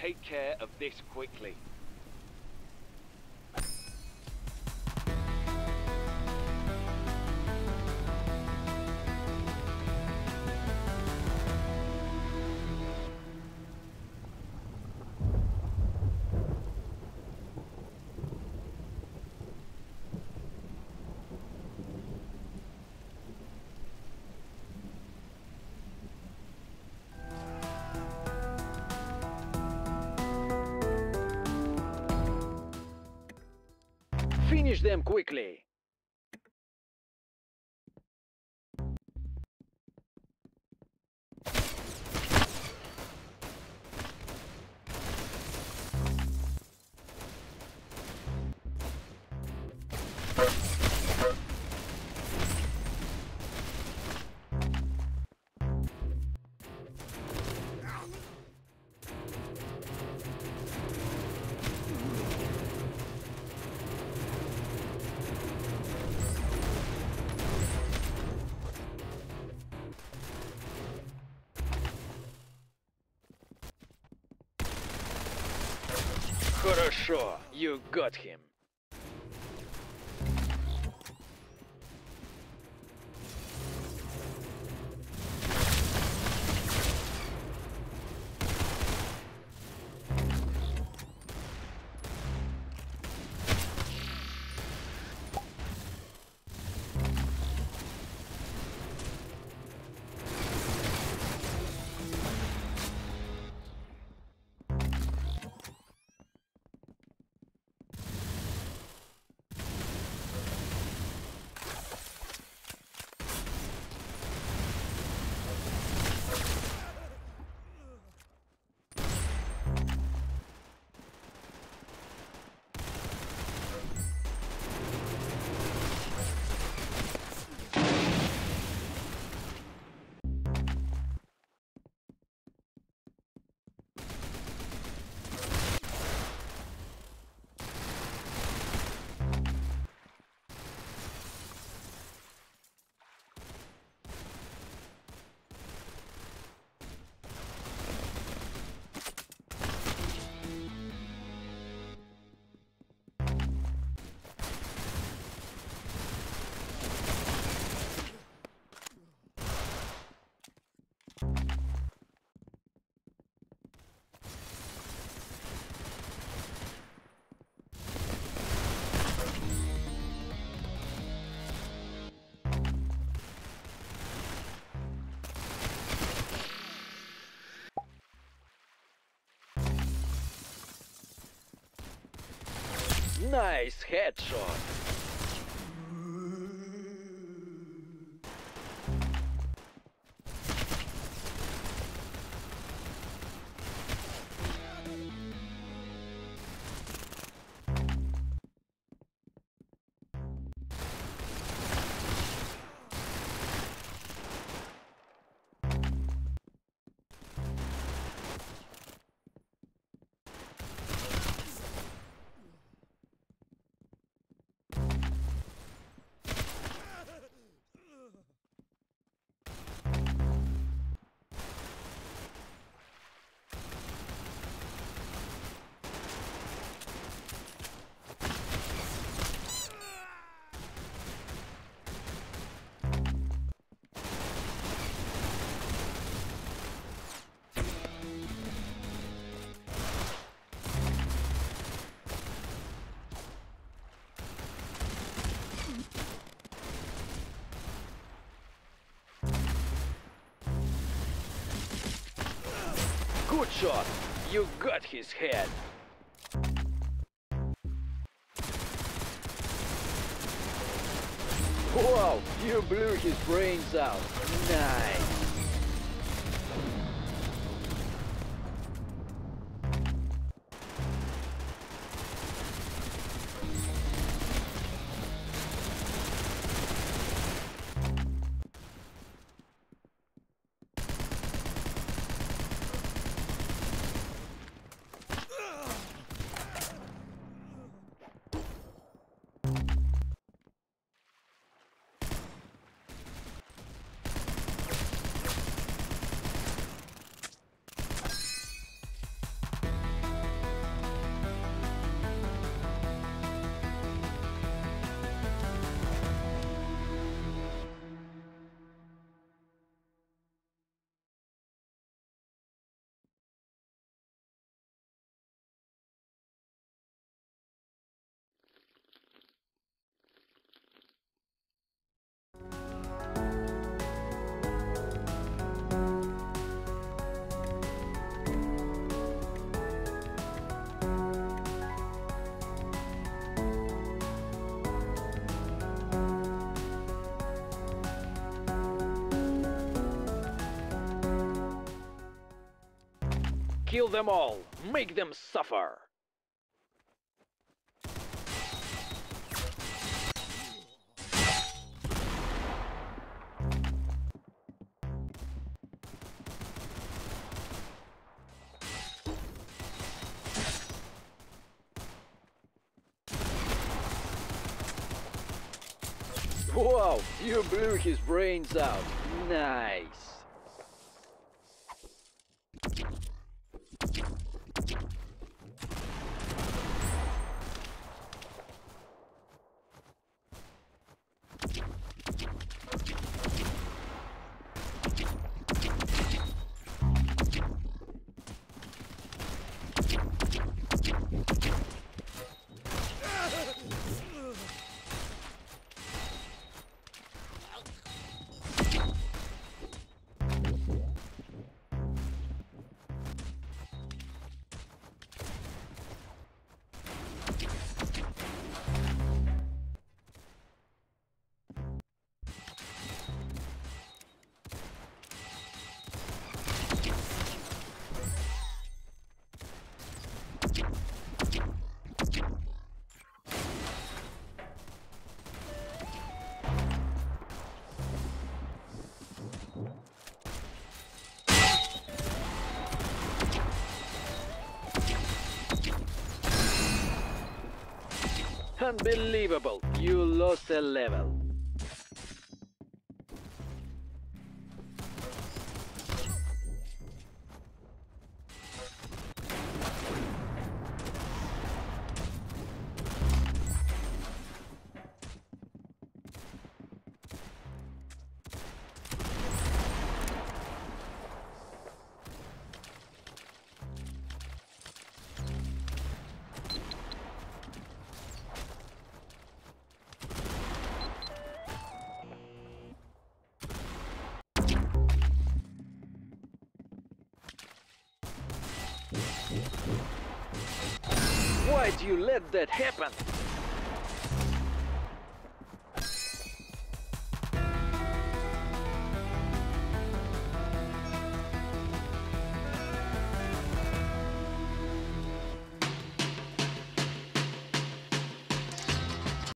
take care of this quickly. Finish them quickly. Хорошо, you got him. Nice headshot. Good shot. You got his head. Wow, you blew his brains out. Nice. Kill them all. Make them suffer. Wow, you blew his brains out. Nice. Unbelievable. You lost a level. You let that happen?